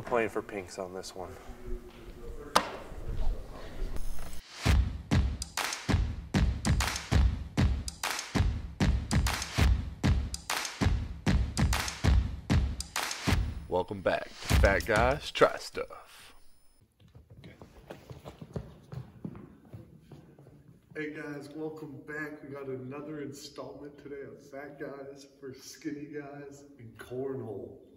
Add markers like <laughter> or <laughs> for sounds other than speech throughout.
We're playing for pinks on this one. Welcome back to Fat Guys Try Stuff. Hey guys, welcome back. We got another installment today of Fat Guys for Skinny Guys in Cornhole.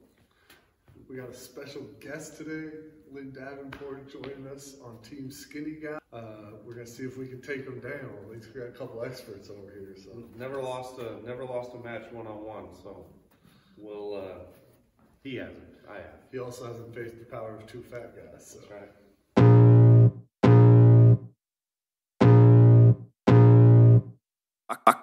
We got a special guest today, Lynn Davenport, joining us on Team Skinny Guy. Uh, we're gonna see if we can take him down. At least we got a couple experts over here. So Never lost a never lost a match one on one, so we'll. Uh, he hasn't. I have. he also hasn't faced the power of two fat guys. So. That's right. I, I, I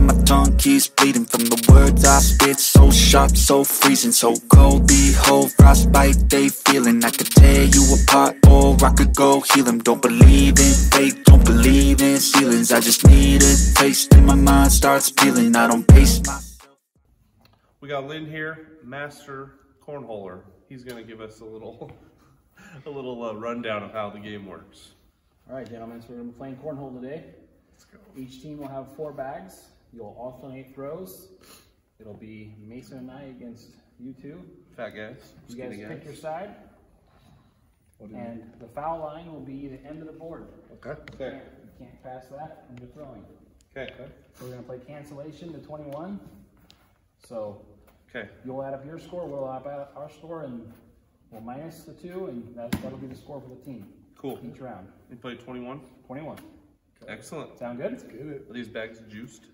and my bleeding from the words I spit. So sharp, so freezing, so cold. Behold, frostbite they feeling. I could tear you apart, or I could go heal 'em. Don't believe in fate, don't believe in ceilings. I just need a taste, and my mind starts peeling. I don't pace myself. We got Lynn here, master cornholer. He's gonna give us a little <laughs> a little uh, rundown of how the game works. All right, gentlemen, so we're gonna be playing cornhole today. Let's go. Each team will have four bags. You'll alternate throws. It'll be Mason and I against you two. Fat guys, You guys skinny pick your guys. side. And the foul line will be the end of the board. Okay. You Okay. can't, you can't pass that when you're throwing. Okay. So we're gonna play cancellation to twenty-one. So Okay. you'll add up your score, we'll add up our score, and we'll minus the two, and that, that'll be the score for the team. Cool. Each round. We play 21. Twenty-one. Excellent. Sound good? Get it. Are these bags juiced?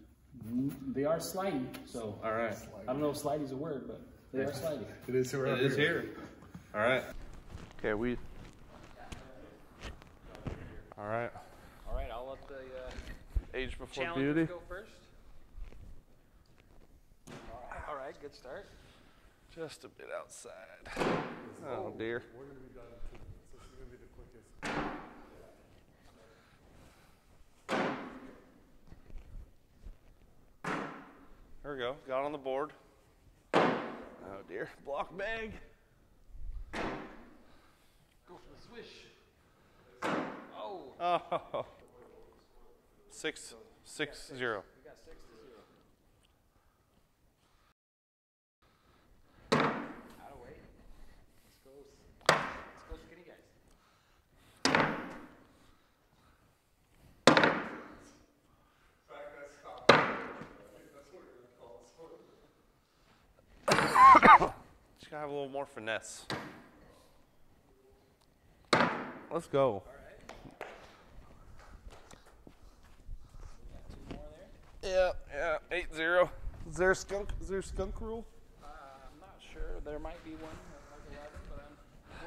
They are slidey, so All right. I don't know if slidey's a word, but they are slidey. It is here. It is here. All right. Okay, we. All right. All right, I'll let the uh, Age before challengers beauty. go first. All right, good start. Just a bit outside. Oh dear. There we go. Got on the board. Oh dear. Block bag. Go for the swish. Oh, Oh. <laughs> Six, six, zero. we got six to zero. Out of way. Let's go. Let's go, skinny guys. Just gotta have a little more finesse. Let's go. Yeah, yeah, eight zero. Is there a skunk? Is there a skunk rule? Uh, I'm not sure. There might be one like 11, but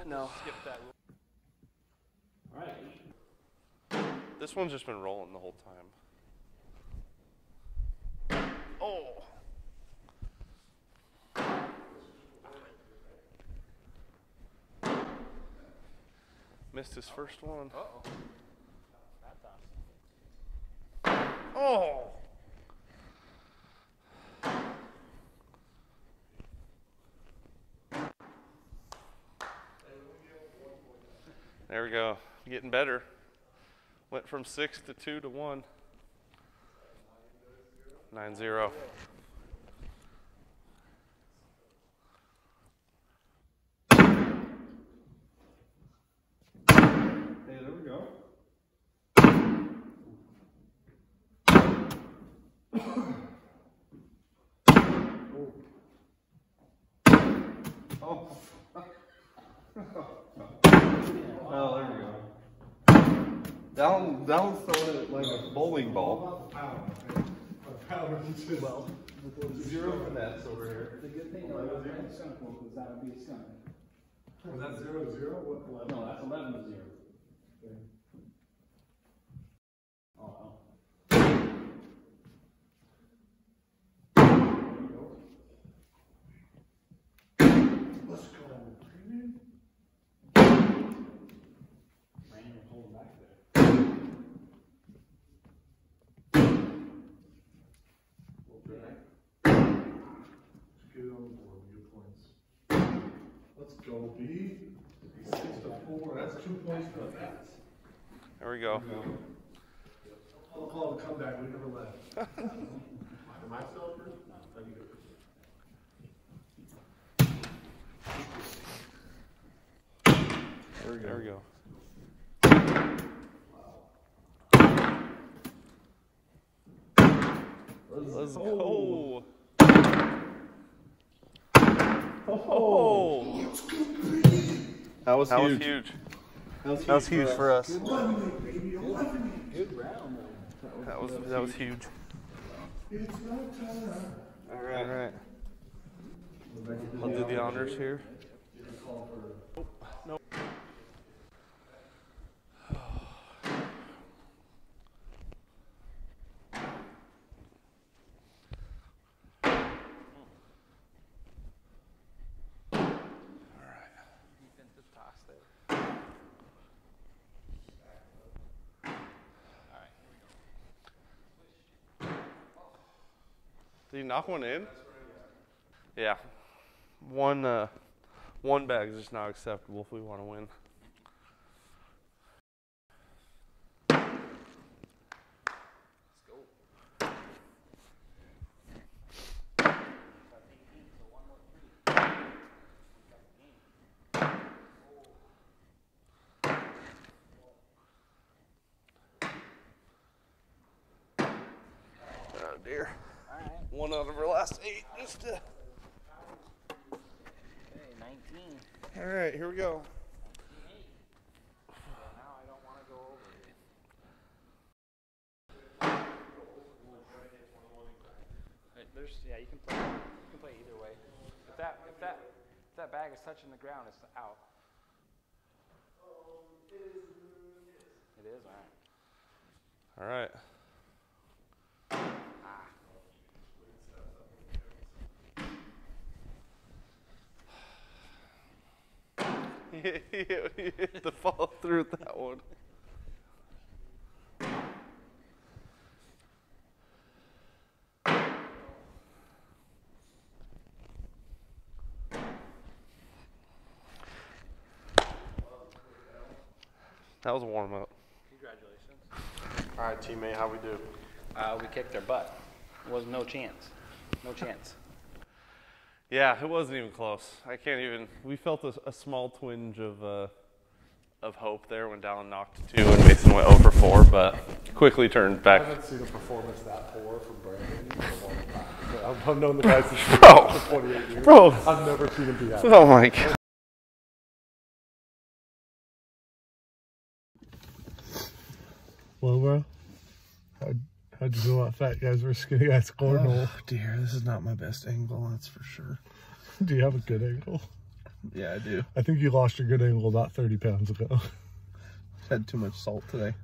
I'm, we'll No. skip that rule. All right. This one's just been rolling the whole time. Oh. Missed his first one. Uh-oh. Oh. There we go. Getting better. Went from six to two to one. Nine zero. Oh. oh, there we go. Down, down throwing it like a bowling ball. Well, Zero finesse over here. The good thing about that skunk wolf is that would be a skunk. was that zero zero? What? No, that's eleven to zero. Oh, go B. Six to four. That's two points for the pass. There we go. I'll call it a comeback. We never left. <laughs> Am I still first? There we go. Let's go. Oh, That was that was huge. huge. That That was huge for us. Good round, though. That was that was huge. All right. All right. I'll do the honors here. Oh, nope. Defensive toss there. Alright, here we go. Did you knock one in? Yeah. One uh, one bag is just not acceptable if we want to win. Let's go. Oh dear. Alright. One out of our last eight. Just to... Okay, 19. All right, here we go. Now I don't want to go over it. Right, There's, yeah, you can play. You can play either way. If that, if that, if that bag is touching the ground, it's out. It is, all right. All right. <laughs> he hit the follow through with that one. That was a warm up. Congratulations. All right, teammate, how we do? Uh, we kicked their butt. There was no chance. No chance. Yeah, it wasn't even close. I can't even. We felt a, a small twinge of uh, of hope there when Dallin knocked two and Mason went 0 for 4, but quickly turned back. I haven't seen a performance that poor from Brandon in a long time. I've, I've known the guy since <laughs> Bro. for 28 years. Bro. I've never seen him be happy. Oh my god. Well, bro, how'd, you feel about fat guys versus skinny guys cornhole? Oh, dear, this is not my best angle, that's for sure. <laughs> Do you have a good angle? Yeah, I do. I think you lost your good angle about 30 pounds ago. <laughs> Had too much salt today.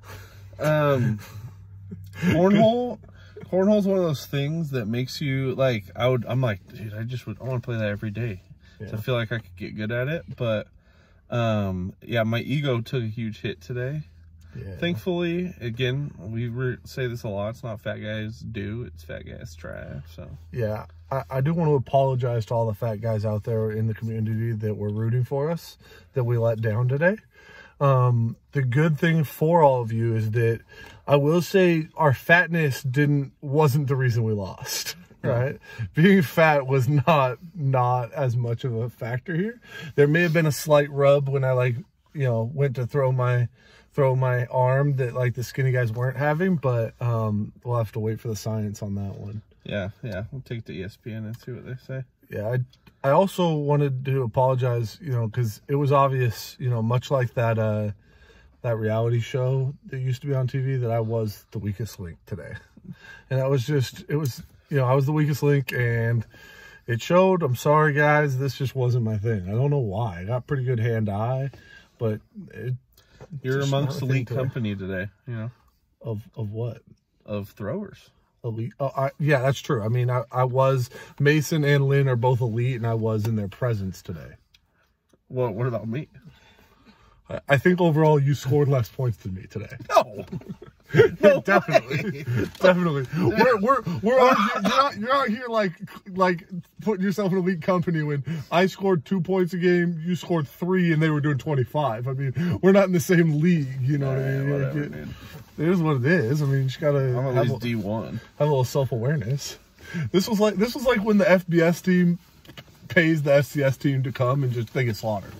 Um, <laughs> cornhole. Cornhole's one of those things that makes you like. I would. I'm like, dude. I just would. I want to play that every day. So I feel like I could get good at it. But, um, yeah, my ego took a huge hit today. Yeah. Thankfully, again, we re- say this a lot. It's not fat guys do. It's fat guys try. So Yeah, I, I do want to apologize to all the fat guys out there in the community that were rooting for us that we let down today. Um, the good thing for all of you is that I will say our fatness didn't wasn't the reason we lost. Right, being fat was not not as much of a factor here. There may have been a slight rub when I like you know went to throw my throw my arm that like the skinny guys weren't having, but um, we'll have to wait for the science on that one. yeah, yeah. We'll take the ESPN and see what they say. Yeah, I, I also wanted to apologize, you know, because it was obvious, you know, much like that uh that reality show that used to be on TV, that I was the weakest link today, and that was just, it was, you know, I was the weakest link, and it showed. I'm sorry, guys, this just wasn't my thing. I don't know why. I got pretty good hand eye, but it, <laughs> You're amongst not a thing elite company today. You know, of of what of throwers. elite. Oh, I, yeah, that's true. I mean, I, I was Mason and Lynn are both elite, and I was in their presence today. What? What about me? I- think overall you scored less points than me today. <laughs> No. no definitely, <laughs> definitely. We're we're we're you're not you're not here like like putting yourself in elite company when I scored two points a game, you scored three, and they were doing twenty five. I mean, we're not in the same league. You know what I mean? whatever, Like, it- it is what it is. I mean, you just gotta I'm have, at a- least D one. have a little self awareness. This was like this was like when the FBS team pays the FCS team to come and just they get slaughtered,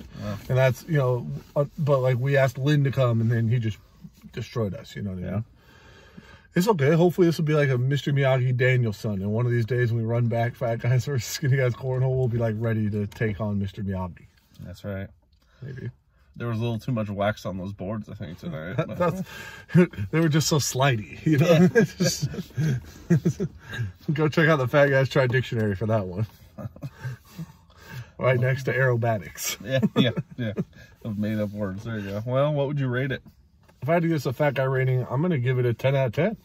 and that's you know. uh, But like we asked Lynn to come and then he just destroyed us. You know what I mean? Yeah. It's okay. Hopefully this will be like a Mr. Miyagi Daniel-san, and one of these days when we run back fat guys <laughs> versus skinny guys cornhole, we'll be like ready to take on Mr. Miyagi. That's right. Maybe There was a little too much wax on those boards, I think, tonight. <laughs> but- that's <laughs> they were just so slidey, you know. Just- go check out the Fat Guys Try Dictionary for that one. Right next to aerobatics. <laughs> yeah, yeah, yeah. Of made up words. There you go. Well, what would you rate it? If I had to give this a fat guy rating, I'm gonna give it a 10 out of 10.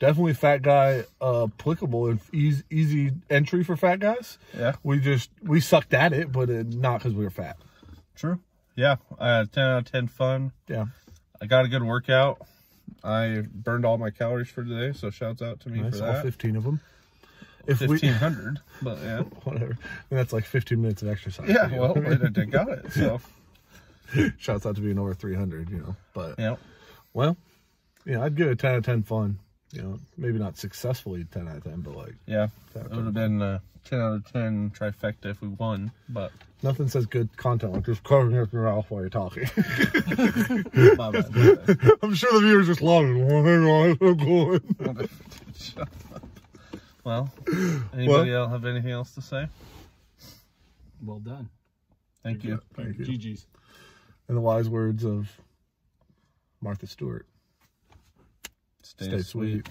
Definitely fat guy uh, applicable and easy, easy entry for fat guys. Yeah. We just we sucked at it, but uh, not because we were fat. True. Yeah. Uh, 10 out of 10 fun. Yeah. I got a good workout. I burned all my calories for today, so shouts out to me Nice, for all 15 of them. If we, 1500, but yeah. <laughs> whatever. And that's like 15 minutes of exercise. Yeah, you well, know? I, I got it. So, <laughs> shouts out to being over 300, you know. But yeah. well, yeah, I'd give it a 10 out of 10 fun. You know, maybe not successfully 10 out of 10, but like Yeah. It would have been uh, 10 out of 10 trifecta if we won, but nothing says good content like just covering up your mouth while you're talking. <laughs> my bad. my bad. I'm sure the viewers just love it. Well, hang on, I'm going. Shut up. Well, anybody else have anything else to say? Well done. Thank you. Thank you. GG's. In the wise words of Martha Stewart, Stay, stay sweet. sweet.